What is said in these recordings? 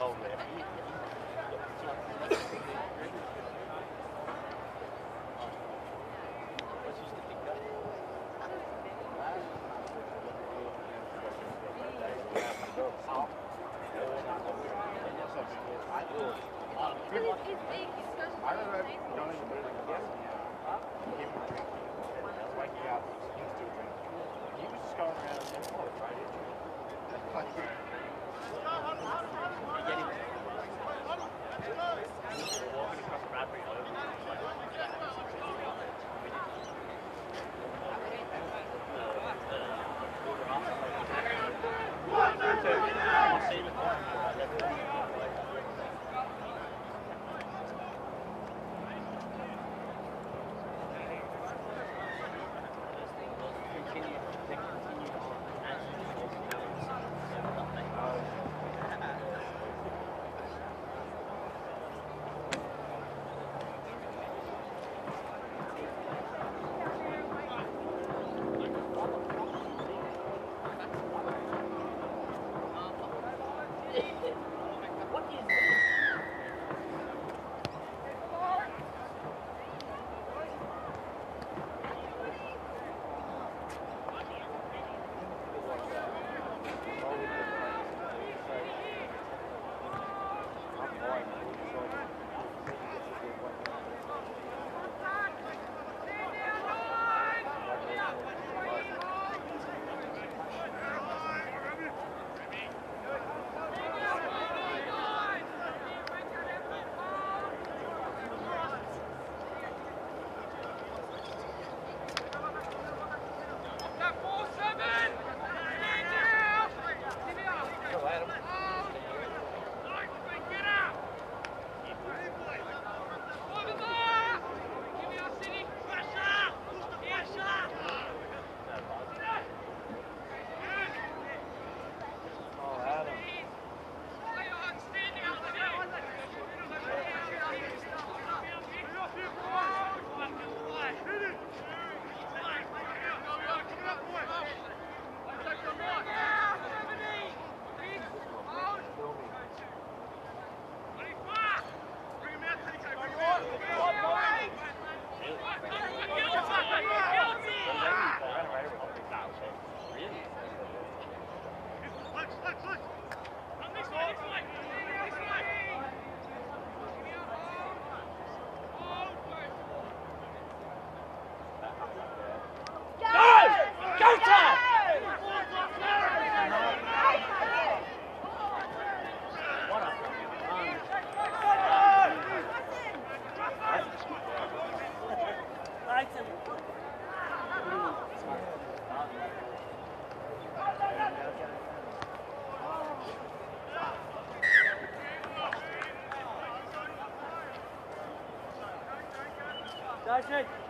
Oh, man. Come on. Начинайте.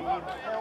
They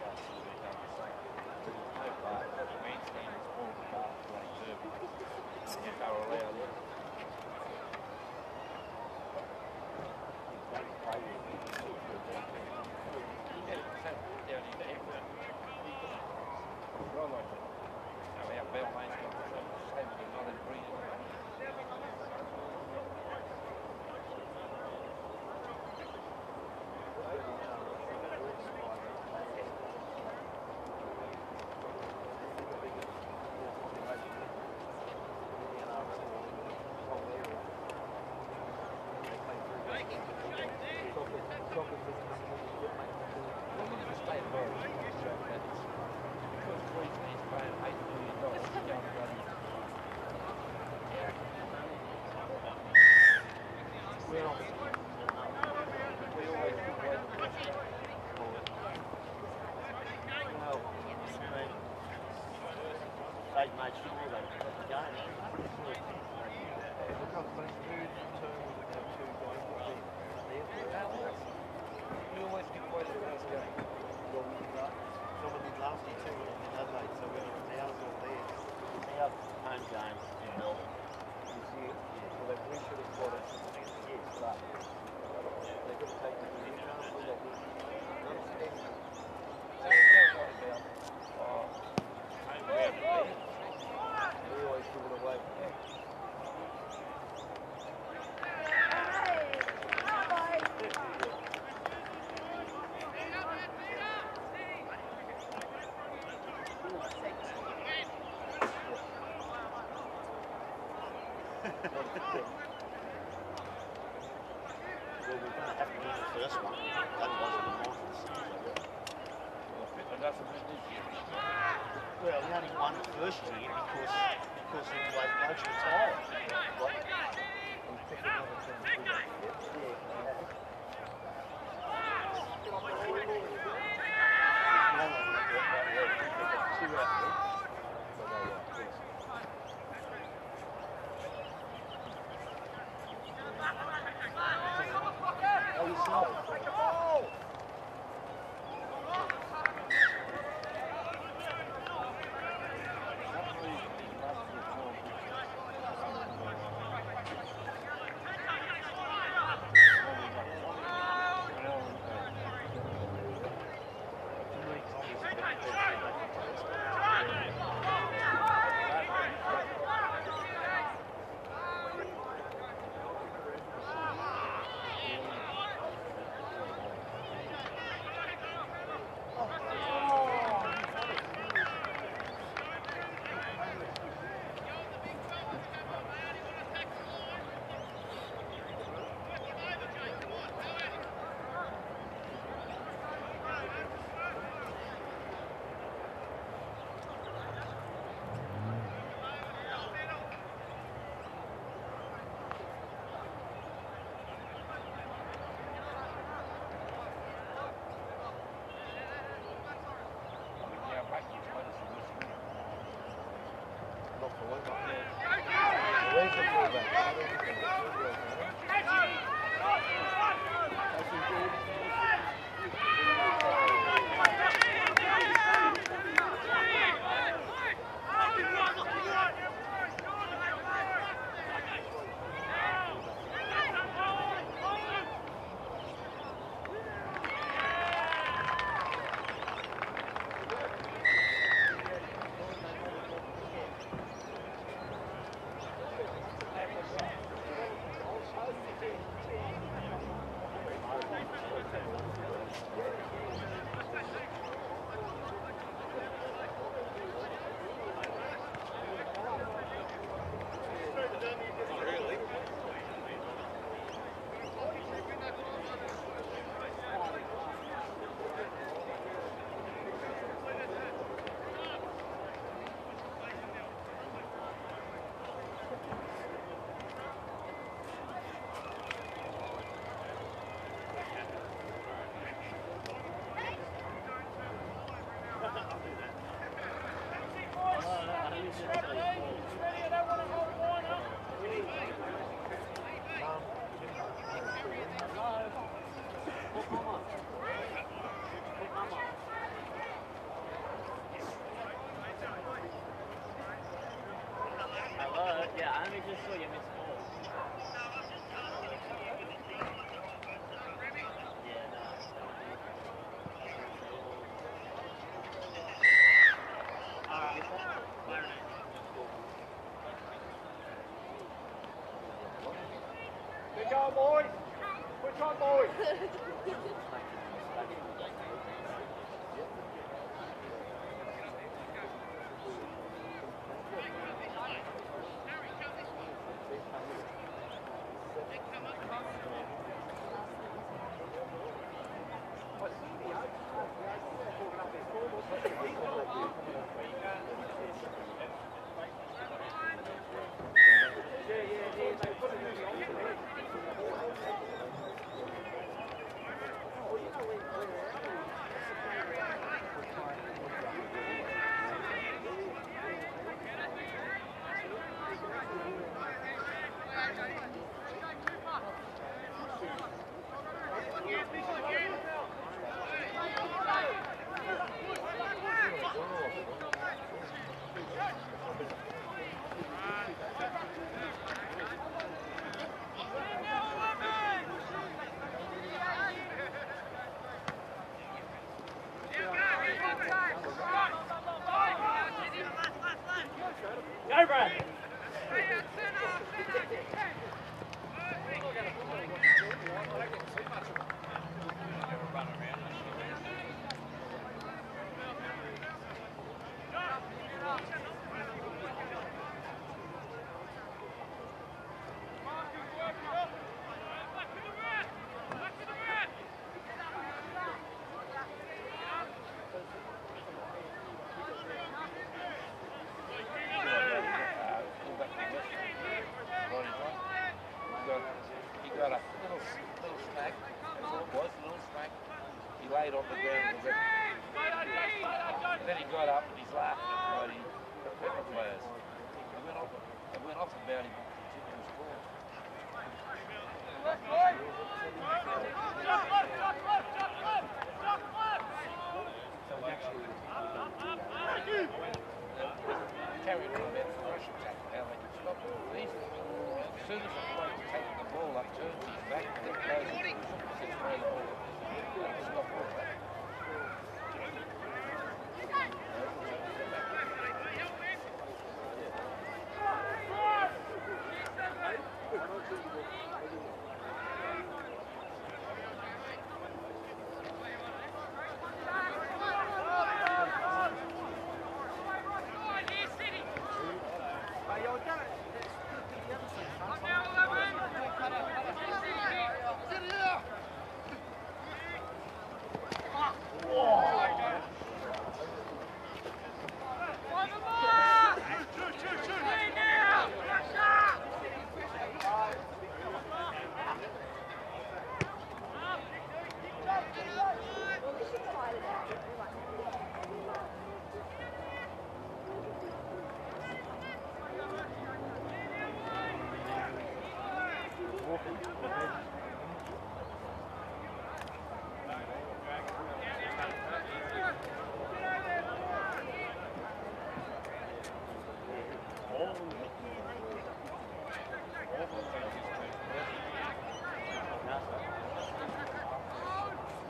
podcast. quarter. on the first year because, because he played much at all. Obrigado. boys. Switch on, boys. Brad. got up and he's laughing at the he players. I went off, I went off about him.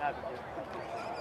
No, but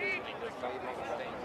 I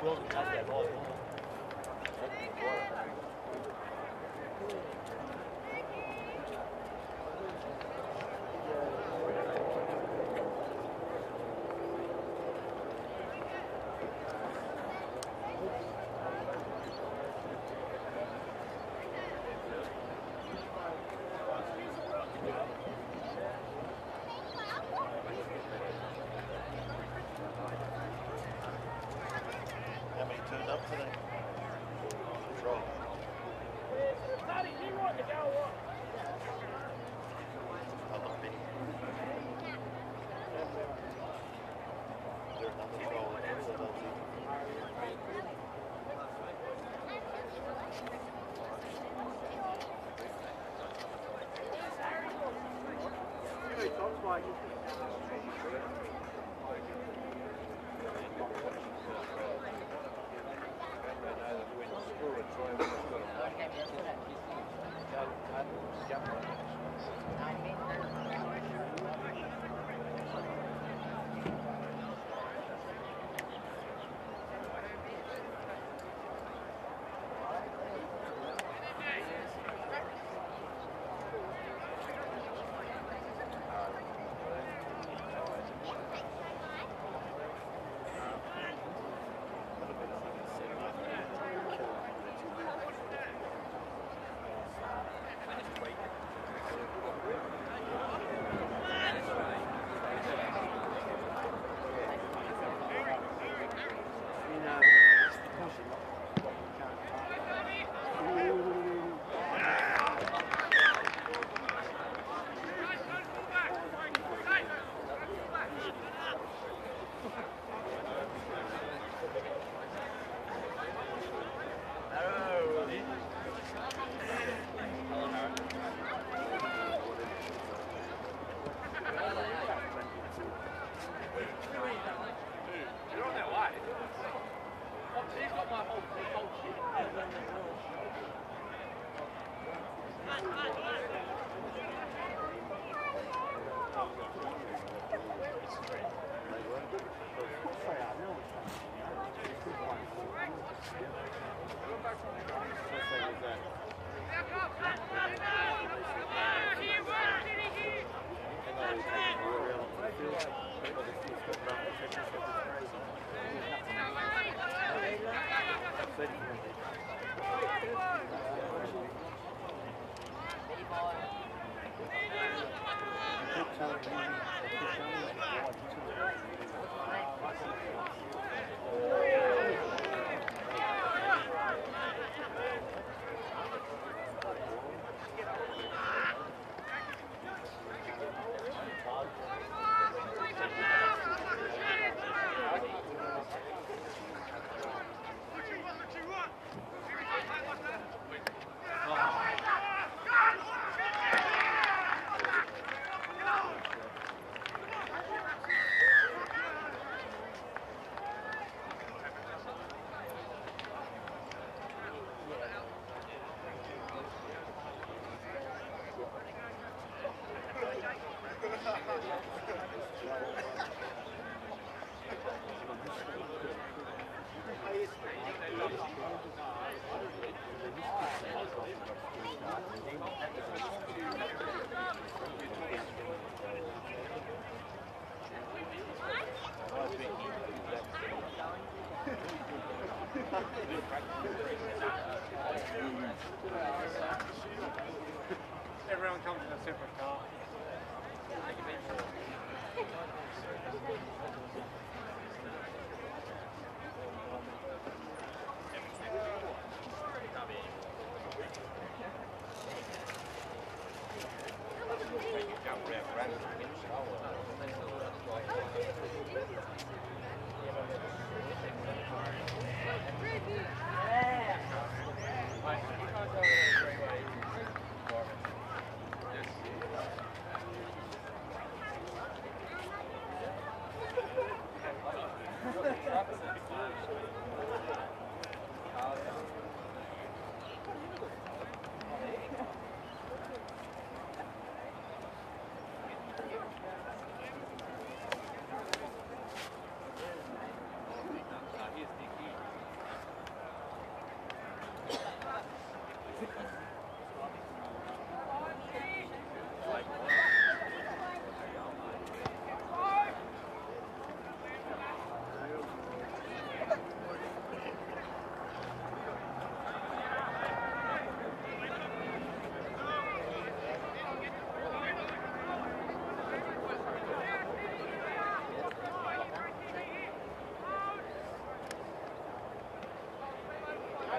Thank you. They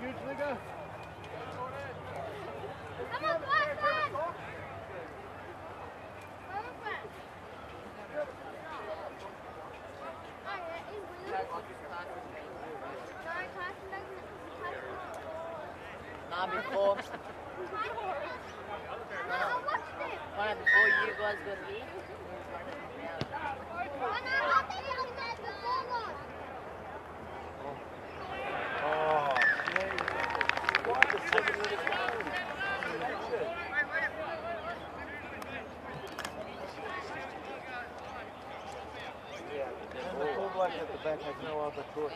Huge nigga. Nah, before, one before you guys got here. Oh, Why the seven minute game? Yeah, the full black at the back has no other choice.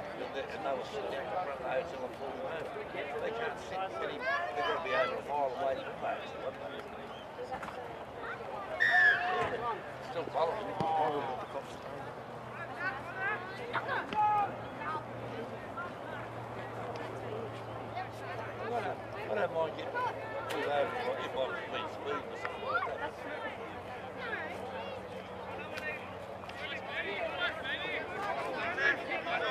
And they, and they will sit down in front of the hotel and pull him over. They can't sit any, they've got to be over a mile away to pay. Still following him. Probably what the cops. I don't mind getting pulled over if I- speeding or something like that. Well, they had no cause to search the car to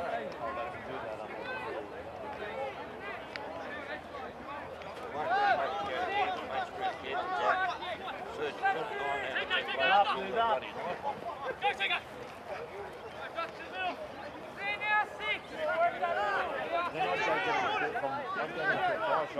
stay. They won't go make it go again, make sure it's getting jacked. Search it, put it on and take it Up, back to move the up. bloody night. Then I'd go get a report from, I'd go into a fire shop and say, do a report on these guys, please. Yes.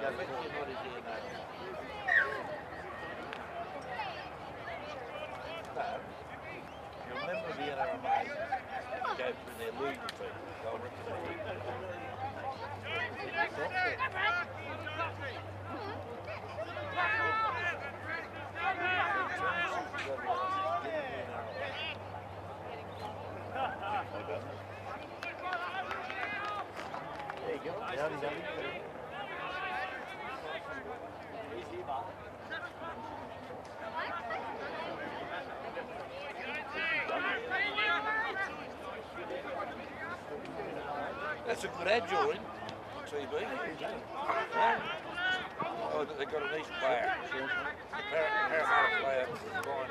remember the NRMA go through their team, they'll represent you. There you go. Yummy, yummy. That's a good ad, Jory. TV. Oh, they've got a nice player. Par- Parramatta player buying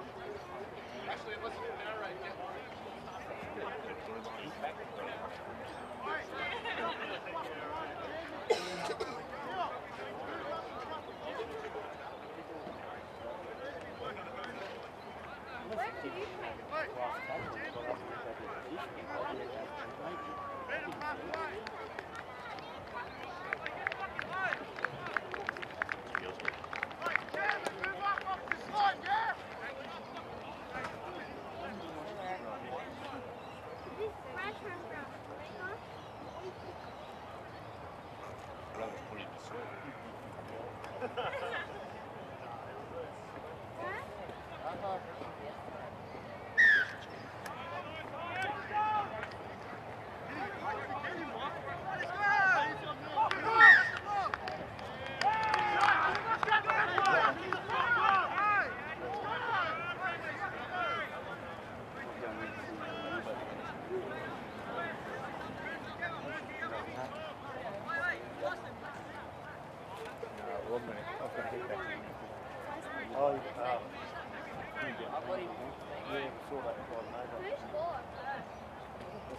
everybody. Back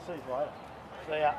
see you later. See ya.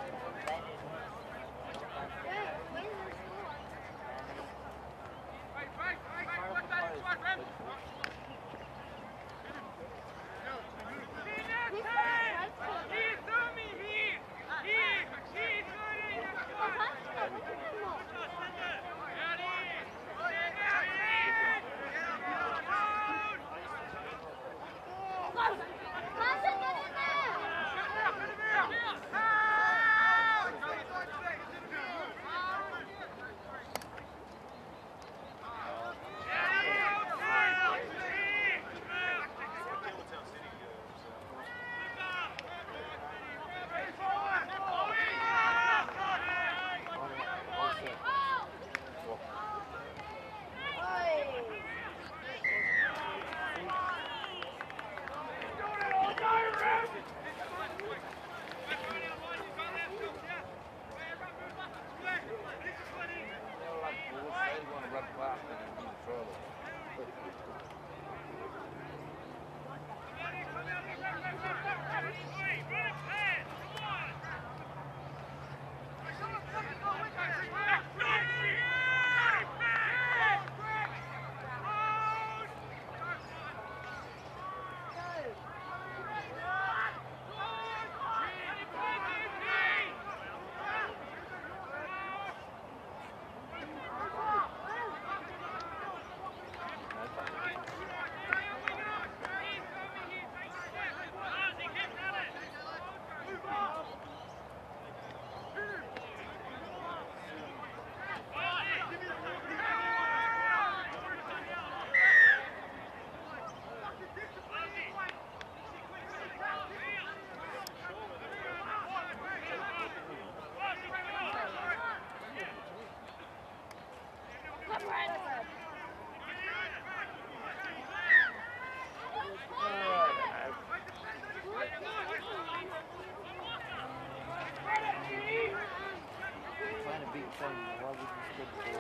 beat someone, why would you skip the?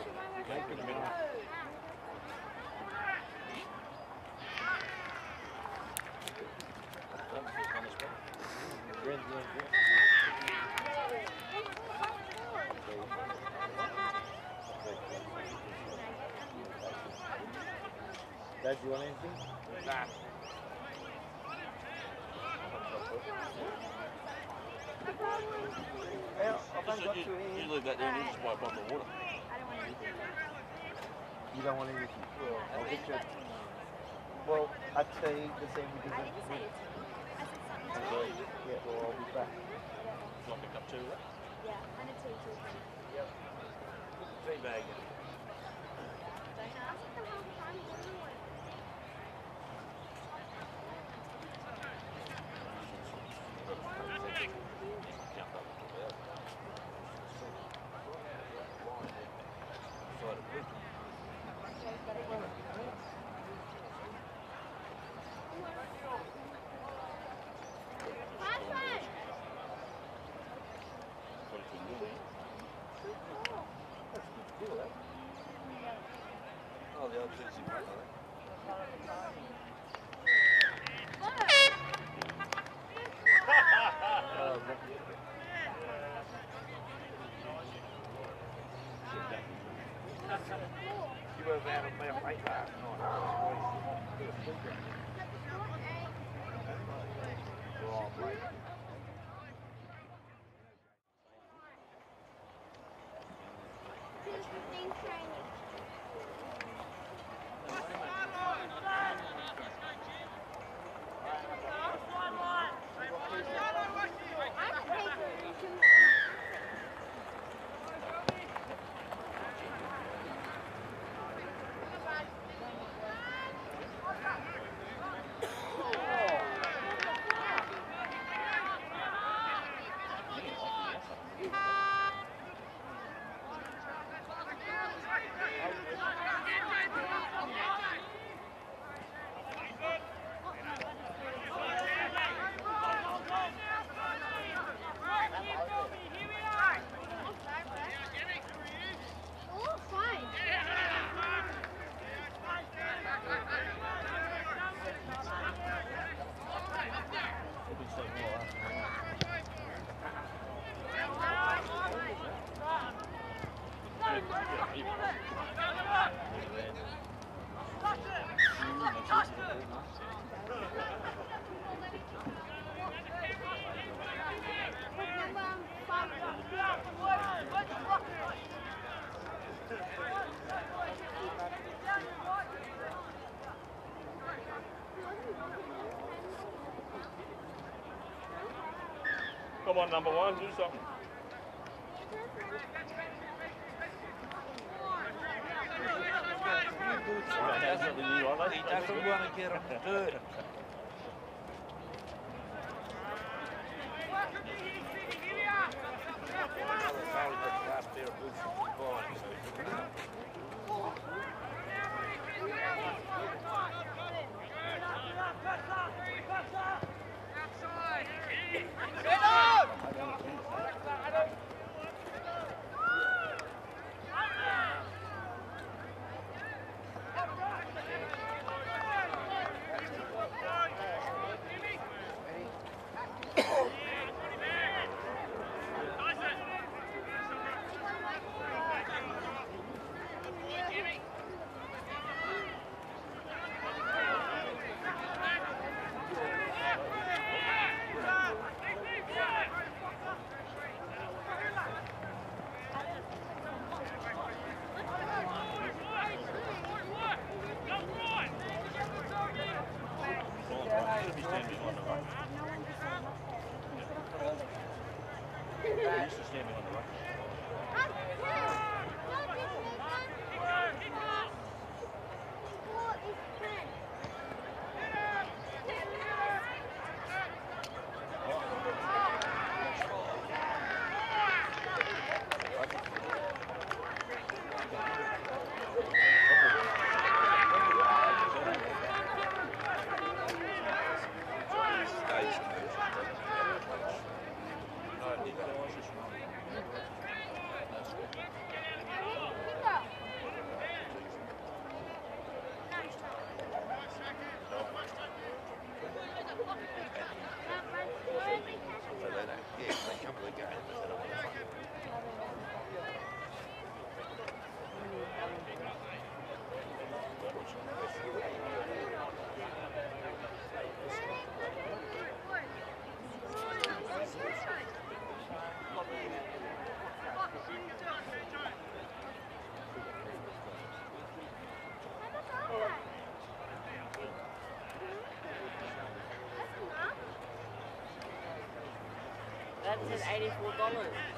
Make it enough. Dad, you want anything? Nah. You, you leave that there and you just wipe off the water. You don't want anything? I'll get you. Well, I'd say the same we. I didn't say to you. I said something. Yeah, well, I'll be back. So I pick up two, right? Yeah, and it's too. Tea bag in. Count up. Side of it. Twenty-two million. Oh, the other two's in front of it. Um, Down at Mount Lake last night. Wrong way. Oh, fine. It'll be so well, Come on, number one, do something. He doesn't want to get them dirty. Well, it's That is at $84.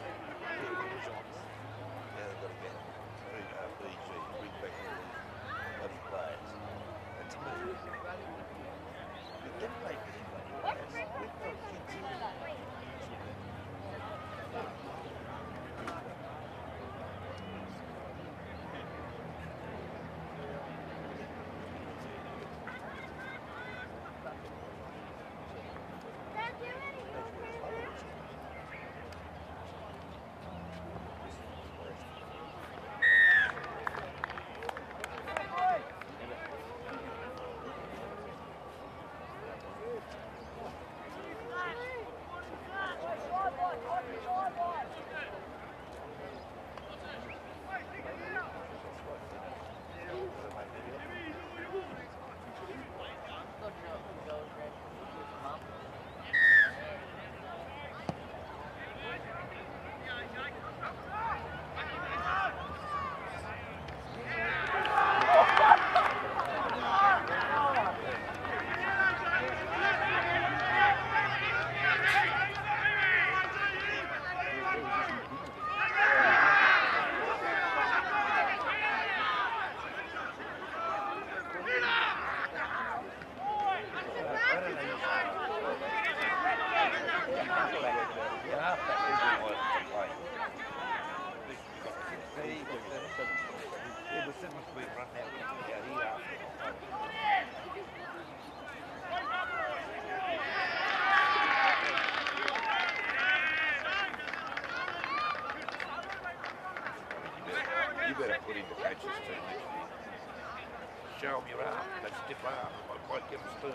Show them your arm. They stiff arm. I quite give them two.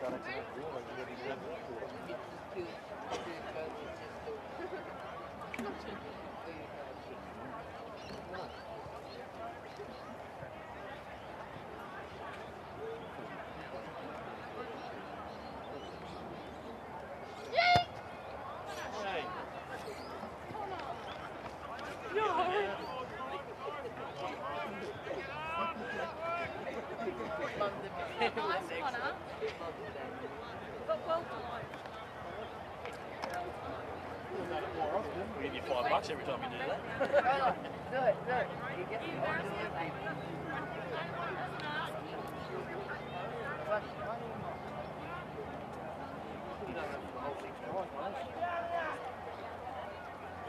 Thank you. I'll give you five bucks every time you do that. do it, do it. You get the money, do it, baby.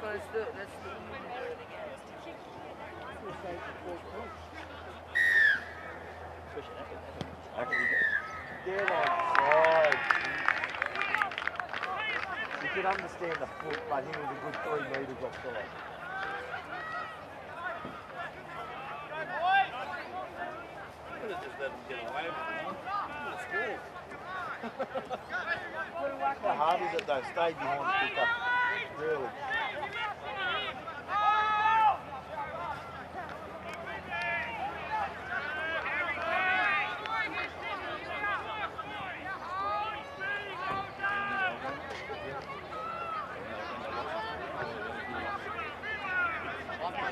Let's do it, let's do it. Push it, that's it. Dare like, oh could understand the foot, but he was a good three metres offside. Could have just let him get away with it. Could. How hard is it though? Stay behind the kicker. Really.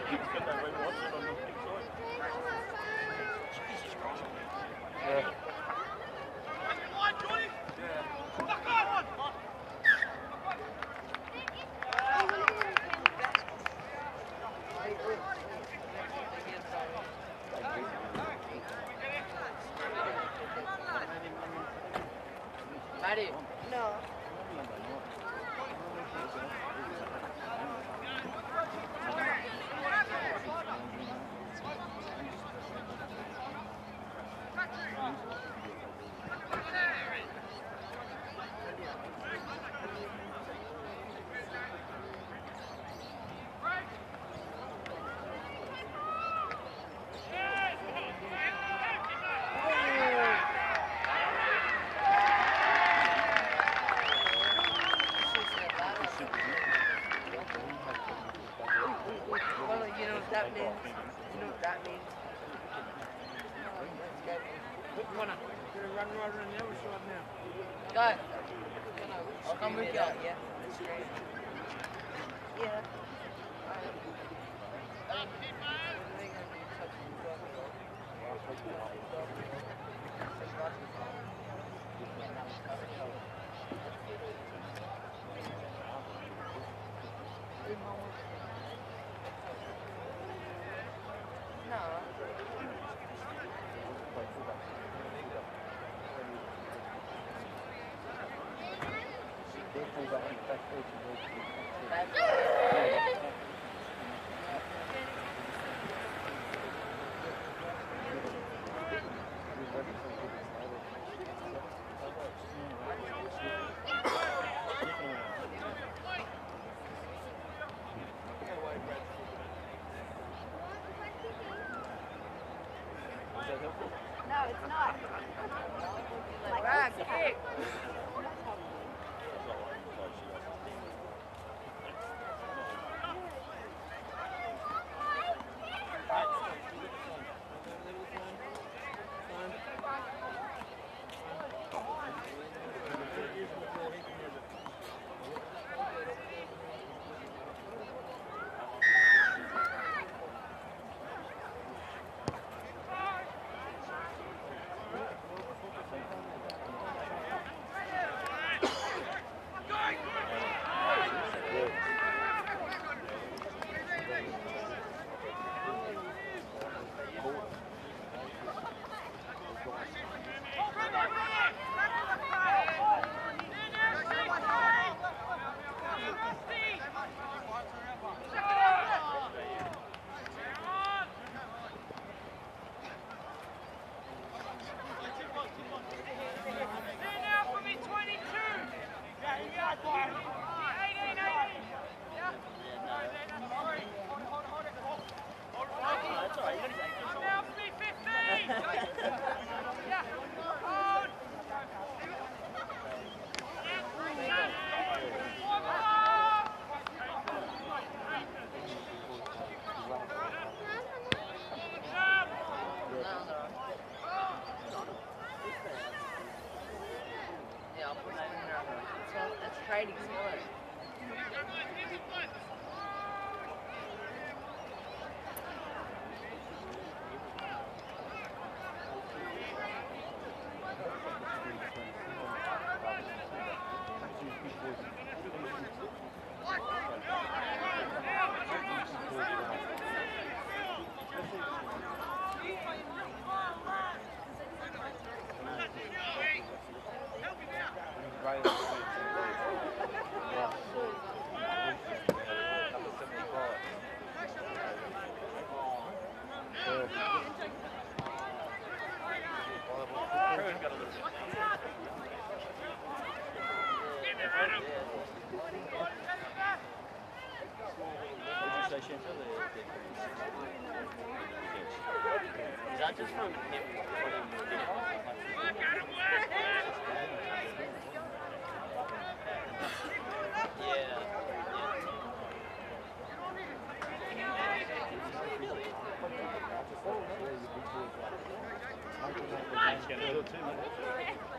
Good they went watch it on the big side. Yeah. Maddie. No. Well, you know what that means. You know what that means. Go. I'll come with you. Yeah, that's great. Yeah. No. No, it's not. So Is that Yeah.